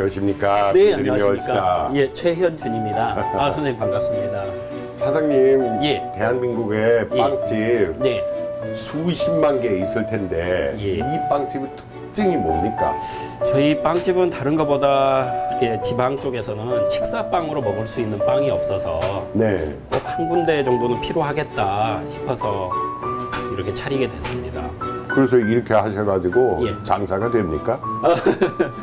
안녕하십니까. 네, 안녕하십니까. 예, 최현준입니다. 아, 선생님 반갑습니다. 사장님, 예. 대한민국의 예. 빵집 네. 수십만 개 있을 텐데 예. 이 빵집의 특징이 뭡니까? 저희 빵집은 다른 것보다 예, 지방 쪽에서는 식사빵으로 먹을 수 있는 빵이 없어서 네. 꼭 한 군데 정도는 필요하겠다 싶어서 이렇게 차리게 됐습니다. 그래서 이렇게 하셔가지고 예. 장사가 됩니까?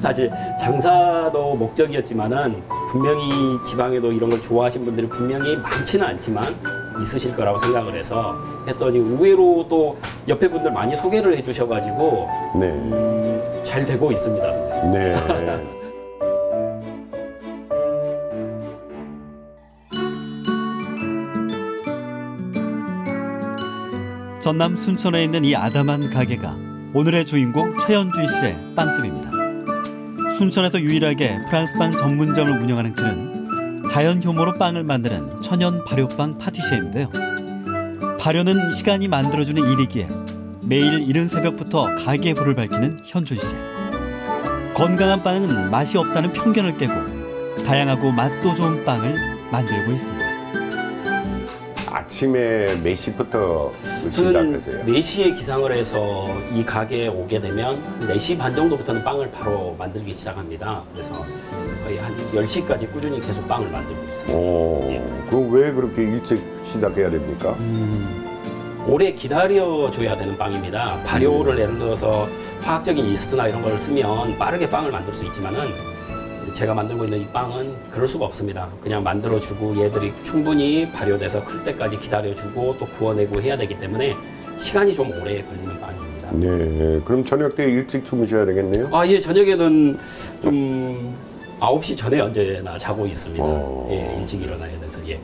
사실 장사도 목적이었지만은 분명히 지방에도 이런 걸 좋아하시는 분들이 분명히 많지는 않지만 있으실 거라고 생각을 해서 했더니 의외로 또 옆에 분들 많이 소개를 해주셔가지고 네. 음, 잘 되고 있습니다, 선생님. 네. 전남 순천에 있는 이 아담한 가게가 오늘의 주인공 최현준 씨의 빵집입니다. 순천에서 유일하게 프랑스 빵 전문점을 운영하는 그는 자연 효모로 빵을 만드는 천연 발효빵 파티시에인데요. 발효는 시간이 만들어주는 일이기에 매일 이른 새벽부터 가게 불을 밝히는 현준 씨. 건강한 빵은 맛이 없다는 편견을 깨고 다양하고 맛도 좋은 빵을 만들고 있습니다. 아침에 몇 시부터 저는 시작하세요? 4시에 기상을 해서 이 가게에 오게 되면 4시 반 정도부터는 빵을 바로 만들기 시작합니다. 그래서 거의 한 10시까지 꾸준히 계속 빵을 만들고 있습니다. 오, 예. 그럼 왜 그렇게 일찍 시작해야 됩니까? 음, 오래 기다려줘야 되는 빵입니다. 발효를 예를 들어서 화학적인 이스트나 이런 걸 쓰면 빠르게 빵을 만들 수 있지만은 제가 만들고 있는 이 빵은 그럴 수가 없습니다. 그냥 만들어주고 얘들이 충분히 발효돼서 클 때까지 기다려주고 또 구워내고 해야 되기 때문에 시간이 좀 오래 걸리는 빵입니다. 네. 그럼 저녁 때 일찍 주무셔야 되겠네요? 아, 예, 저녁에는 좀 9시 전에 언제나 자고 있습니다. 어. 예, 일찍 일어나야 돼서, 예.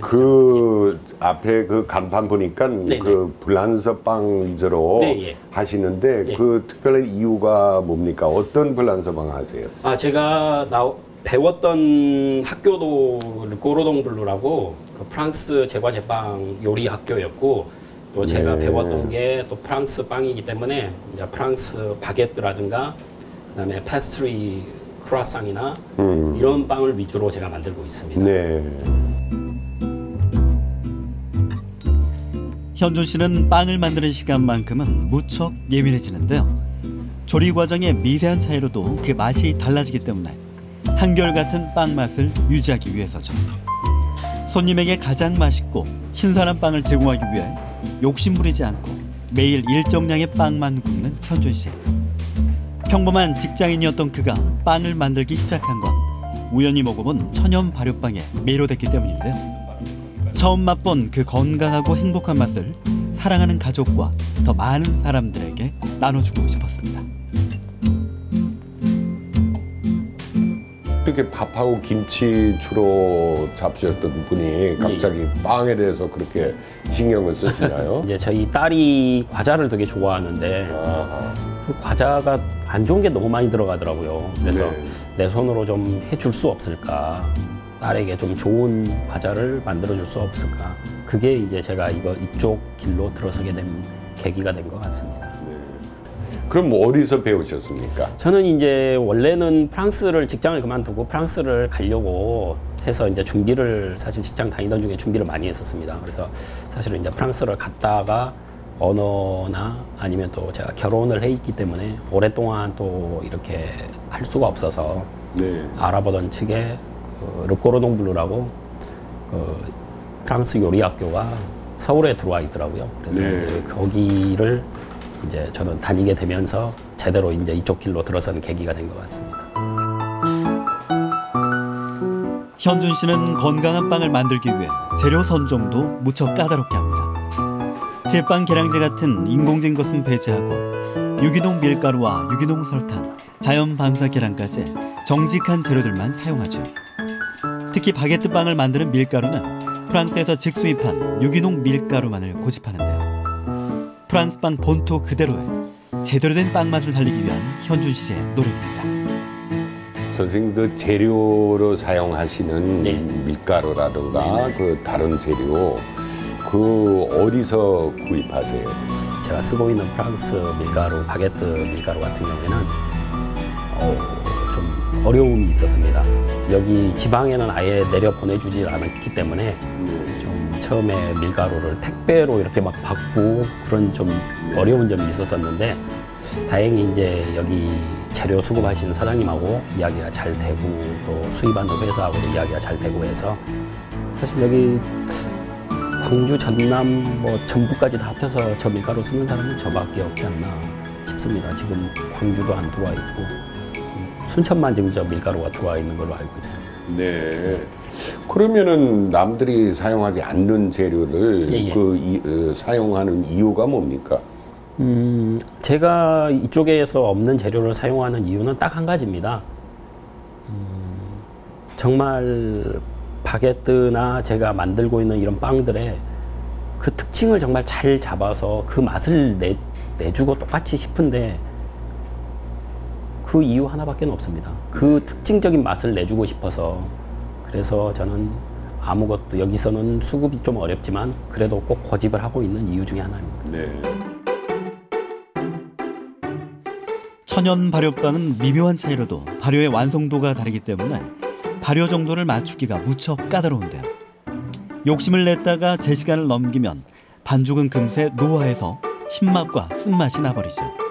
그 앞에 그 간판 보니까 네네. 그 블란서 빵 위주로 네, 예. 하시는데 네. 그 특별한 이유가 뭡니까? 어떤 블란서 빵 하세요? 아, 제가 나 배웠던 학교도 Cordon Bleu라고 그 프랑스 제과 제빵 요리 학교였고 또 제가 네. 배웠던 게 또 프랑스 빵이기 때문에 이제 프랑스 바게트라든가 그다음에 패스트리 크루아상이나 음. 이런 빵을 위주로 제가 만들고 있습니다. 네. 현준 씨는 빵을 만드는 시간만큼은 무척 예민해지는데요. 조리 과정의 미세한 차이로도 그 맛이 달라지기 때문에 한결같은 빵 맛을 유지하기 위해서죠. 손님에게 가장 맛있고 신선한 빵을 제공하기 위해 욕심부리지 않고 매일 일정량의 빵만 굽는 현준 씨. 평범한 직장인이었던 그가 빵을 만들기 시작한 건 우연히 먹어본 천연 발효빵에 매료됐기 때문인데요. 처음 맛본 그 건강하고 행복한 맛을 사랑하는 가족과 더 많은 사람들에게 나눠주고 싶었습니다. 이렇게 밥하고 김치 주로 잡수셨던 분이 갑자기 빵에 대해서 그렇게 신경을 쓰시나요? 이제 저희 딸이 과자를 되게 좋아하는데 아하. 그 과자가 안 좋은 게 너무 많이 들어가더라고요. 그래서 네. 내 손으로 좀 해줄 수 없을까? 딸에게 좀 좋은 과자를 만들어 줄 수 없을까? 그게 이제 제가 이거 이쪽 길로 들어서게 된 계기가 된 것 같습니다. 그럼 어디서 배우셨습니까? 저는 이제 원래는 프랑스를 직장을 그만두고 프랑스를 가려고 해서 이제 준비를 사실 직장 다니던 중에 준비를 많이 했었습니다. 그래서 사실은 이제 프랑스를 갔다가 언어나 아니면 또 제가 결혼을 해 있기 때문에 오랫동안 또 이렇게 할 수가 없어서 네. 알아보던 차에 그 Le Cordon Bleu라고 그 프랑스 요리 학교가 서울에 들어와 있더라고요. 그래서 네. 이제 거기를 이제 저는 다니게 되면서 제대로 이제 이쪽 길로 들어선 계기가 된 것 같습니다. 현준 씨는 건강한 빵을 만들기 위해 재료 선정도 무척 까다롭게 합니다. 제빵 계량제 같은 인공적인 것은 배제하고 유기농 밀가루와 유기농 설탕, 자연 방사 계란까지 정직한 재료들만 사용하죠. 특히 바게트 빵을 만드는 밀가루는 프랑스에서 직수입한 유기농 밀가루만을 고집하는데요. 프랑스 빵 본토 그대로의 제대로 된 빵 맛을 살리기 위한 현준 씨의 노력입니다. 선생님 그 재료로 사용하시는 네. 밀가루라든가 그 다른 재료 그 어디서 구입하세요? 제가 쓰고 있는 프랑스 밀가루, 바게트 밀가루 같은 경우에는 어, 좀 어려움이 있었습니다. 여기 지방에는 아예 내려 보내주질 않았기 때문에 좀 처음에 밀가루를 택배로 이렇게 막 받고 그런 좀 어려운 점이 있었었는데 다행히 이제 여기 재료 수급하시는 사장님하고 이야기가 잘 되고 또 수입하는 회사하고도 이야기가 잘 되고 해서 사실 여기 광주, 전남, 뭐 전북까지 다 합쳐서 저 밀가루 쓰는 사람은 저밖에 없지 않나 싶습니다. 지금 광주도 안 들어와 있고 음, 순천만 지금 저 밀가루가 들어와 있는 걸로 알고 있습니다. 네. 그러면은 남들이 사용하지 않는 재료를 예, 예. 그 이- 어, 사용하는 이유가 뭡니까? 음, 제가 이쪽에서 없는 재료를 사용하는 이유는 딱 한 가지입니다. 음, 정말 바게트나 제가 만들고 있는 이런 빵들의 그 특징을 정말 잘 잡아서 그 맛을 내, 내주고 똑같이 싶은데 그 이유 하나밖에 없습니다. 그 특징적인 맛을 내주고 싶어서 그래서 저는 아무것도 여기서는 수급이 좀 어렵지만 그래도 꼭 고집을 하고 있는 이유 중에 하나입니다. 네. 천연 발효빵은 미묘한 차이로도 발효의 완성도가 다르기 때문에 발효 정도를 맞추기가 무척 까다로운데요. 욕심을 냈다가 제 시간을 넘기면 반죽은 금세 노화해서 신맛과 쓴맛이 나버리죠.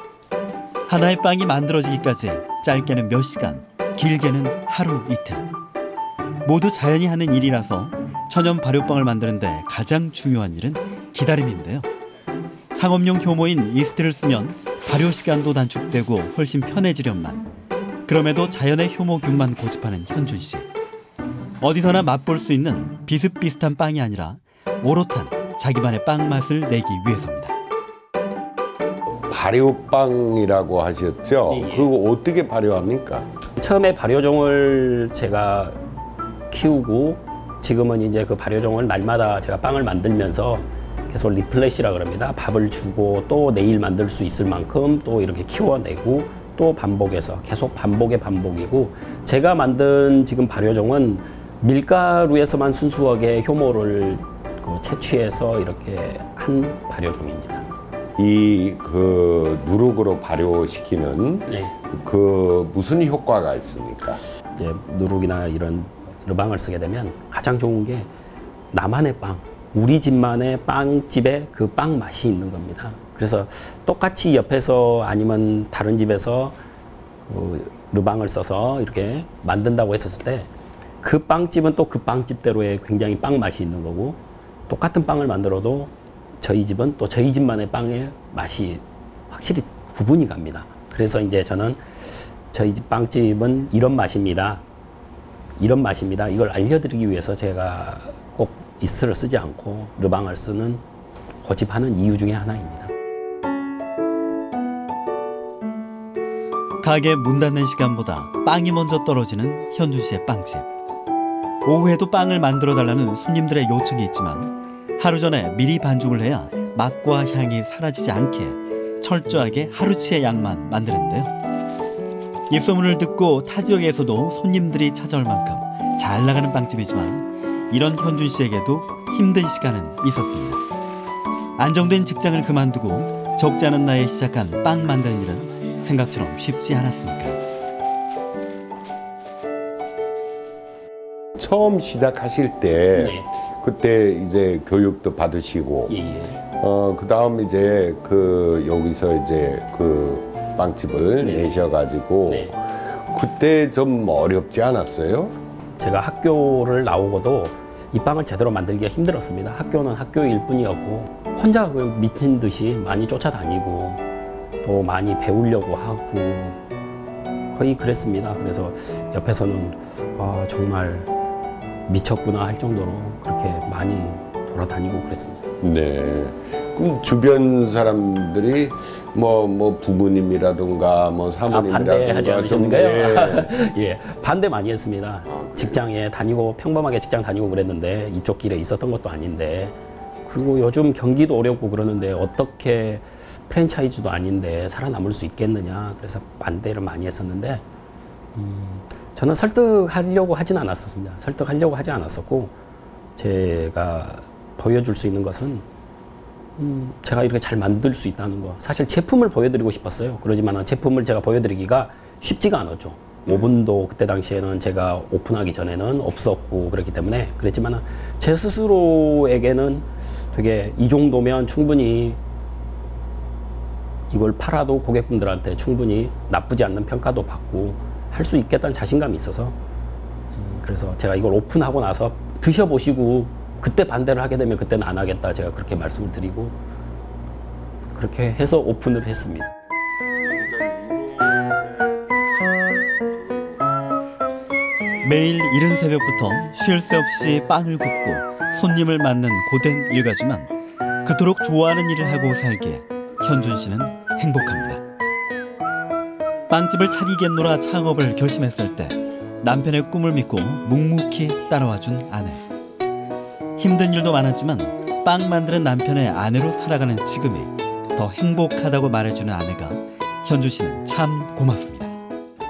하나의 빵이 만들어지기까지 짧게는 몇 시간, 길게는 하루 이틀. 모두 자연이 하는 일이라서 천연 발효빵을 만드는데 가장 중요한 일은 기다림인데요. 상업용 효모인 이스트를 쓰면 발효 시간도 단축되고 훨씬 편해지련만. 그럼에도 자연의 효모균만 고집하는 현준 씨. 어디서나 맛볼 수 있는 비슷비슷한 빵이 아니라 오롯한 자기만의 빵 맛을 내기 위해서입니다. 발효빵이라고 하셨죠? 예, 예. 그거 어떻게 발효합니까? 처음에 발효종을 제가 키우고 지금은 이제 그 발효종을 날마다 제가 빵을 만들면서 계속 리플레시라 그럽니다. 밥을 주고 또 내일 만들 수 있을 만큼 또 이렇게 키워내고 또 반복해서 계속 반복의 반복이고 제가 만든 지금 발효종은 밀가루에서만 순수하게 효모를 그 채취해서 이렇게 한 발효종입니다. 이 그 누룩으로 발효시키는 네. 그 무슨 효과가 있습니까? 이제 누룩이나 이런 르방을 쓰게 되면 가장 좋은 게 나만의 빵, 우리 집만의 빵집에 그빵 맛이 있는 겁니다. 그래서 똑같이 옆에서 아니면 다른 집에서 그 르방을 써서 이렇게 만든다고 했었을 때 그 빵집은 또 그 빵집대로의 굉장히 빵 맛이 있는 거고 똑같은 빵을 만들어도 저희 집은 또 저희 집만의 빵의 맛이 확실히 구분이 갑니다. 그래서 이제 저는 저희 집 빵집은 이런 맛입니다. 이런 맛입니다. 이걸 알려드리기 위해서 제가 꼭 이스트를 쓰지 않고 르방을 쓰는 고집하는 이유 중에 하나입니다. 가게 문 닫는 시간보다 빵이 먼저 떨어지는 현준 씨의 빵집. 오후에도 빵을 만들어 달라는 손님들의 요청이 있지만 하루 전에 미리 반죽을 해야 맛과 향이 사라지지 않게 철저하게 하루치의 양만 만드는데요. 입소문을 듣고 타 지역에서도 손님들이 찾아올 만큼 잘 나가는 빵집이지만 이런 현준 씨에게도 힘든 시간은 있었습니다. 안정된 직장을 그만두고 적지 않은 나이에 시작한 빵 만드는 일은 생각처럼 쉽지 않았으니까요. 처음 시작하실 때 네. 그때 이제 교육도 받으시고 예, 예. 어 그다음 이제 그 여기서 이제 그 빵집을 네. 내셔가지고 네. 그때 좀 어렵지 않았어요? 제가 학교를 나오고도 이 빵을 제대로 만들기가 힘들었습니다. 학교는 학교일 뿐이었고 혼자 그 미친 듯이 많이 쫓아다니고 또 많이 배우려고 하고 거의 그랬습니다. 그래서 옆에서는 아, 정말 미쳤구나 할 정도로 그렇게 많이 돌아다니고 그랬습니다. 네. 그럼 주변 사람들이 뭐 뭐 부모님이라든가 뭐 아, 사모님이라든가 좀 않으셨는가요? 예. 예, 반대 많이 했습니다. 직장에 다니고 평범하게 직장 다니고 그랬는데 이쪽 길에 있었던 것도 아닌데 그리고 요즘 경기도 어렵고 그러는데 어떻게 프랜차이즈도 아닌데 살아남을 수 있겠느냐 그래서 반대를 많이 했었는데 음, 저는 설득하려고 하진 않았었습니다. 설득하려고 하지 않았었고 제가 보여줄 수 있는 것은 음, 제가 이렇게 잘 만들 수 있다는 거. 사실 제품을 보여드리고 싶었어요. 그러지만 제품을 제가 보여드리기가 쉽지가 않았죠. 오븐도 그때 당시에는 제가 오픈하기 전에는 없었고 그랬기 때문에 그랬지만 제 스스로에게는 되게 이 정도면 충분히 이걸 팔아도 고객분들한테 충분히 나쁘지 않는 평가도 받고 할 수 있겠다는 자신감이 있어서 음, 그래서 제가 이걸 오픈하고 나서 드셔보시고 그때 반대를 하게 되면 그때는 안 하겠다 제가 그렇게 말씀을 드리고 그렇게 해서 오픈을 했습니다. 매일 이른 새벽부터 쉴 새 없이 빵을 굽고 손님을 맞는 고된 일가지만 그토록 좋아하는 일을 하고 살기에 현준 씨는 행복합니다. 빵집을 차리겠노라 창업을 결심했을 때 남편의 꿈을 믿고 묵묵히 따라와 준 아내. 힘든 일도 많았지만 빵 만드는 남편의 아내로 살아가는 지금이 더 행복하다고 말해주는 아내가 현준 씨는 참 고맙습니다.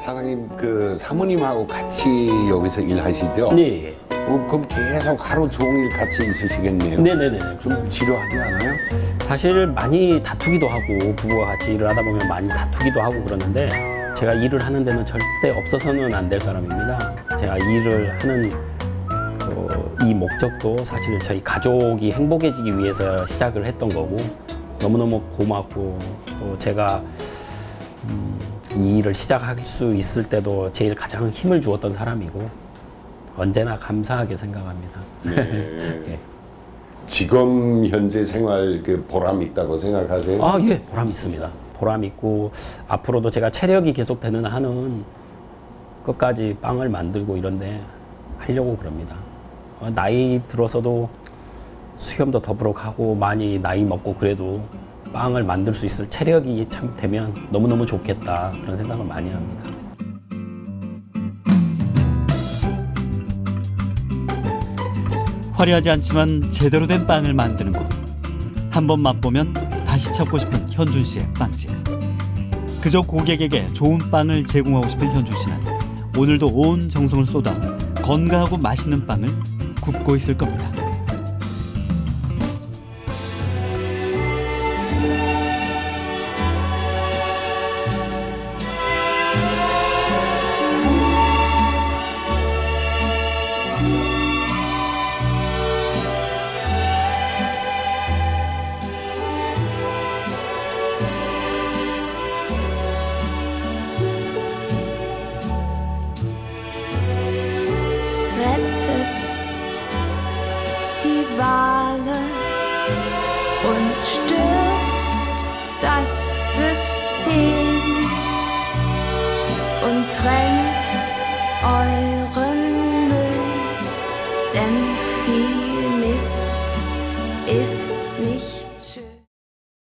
사장님 그 사모님하고 같이 여기서 일하시죠? 네, 어, 그럼 계속 하루 종일 같이 있으시겠네요. 네, 네, 네. 좀 지루하지 않아요? 사실 많이 다투기도 하고 부부가 같이 일을 하다 보면 많이 다투기도 하고 그러는데 제가 일을 하는 데는 절대 없어서는 안 될 사람입니다. 제가 일을 하는 어, 이 목적도 사실 저희 가족이 행복해지기 위해서 시작을 했던 거고 너무너무 고맙고 또 제가 음, 이 일을 시작할 수 있을 때도 제일 가장 힘을 주었던 사람이고 언제나 감사하게 생각합니다. 예. 지금 현재 생활 그 보람 있다고 생각하세요? 아, 예, 보람 있습니다. 보람 있고 앞으로도 제가 체력이 계속되는 한은 끝까지 빵을 만들고 이런데 하려고 그럽니다. 어, 나이 들어서도 수염도 더부룩 하고 많이 나이 먹고 그래도 빵을 만들 수 있을 체력이 참 되면 너무너무 좋겠다 그런 생각을 많이 합니다. 화려하지 않지만 제대로 된 빵을 만드는 곳. 한 번 맛보면 다시 찾고 싶은 현준 씨의 빵집. 그저 고객에게 좋은 빵을 제공하고 싶은 현준 씨는 오늘도 온 정성을 쏟아 건강하고 맛있는 빵을 굽고 있을 겁니다.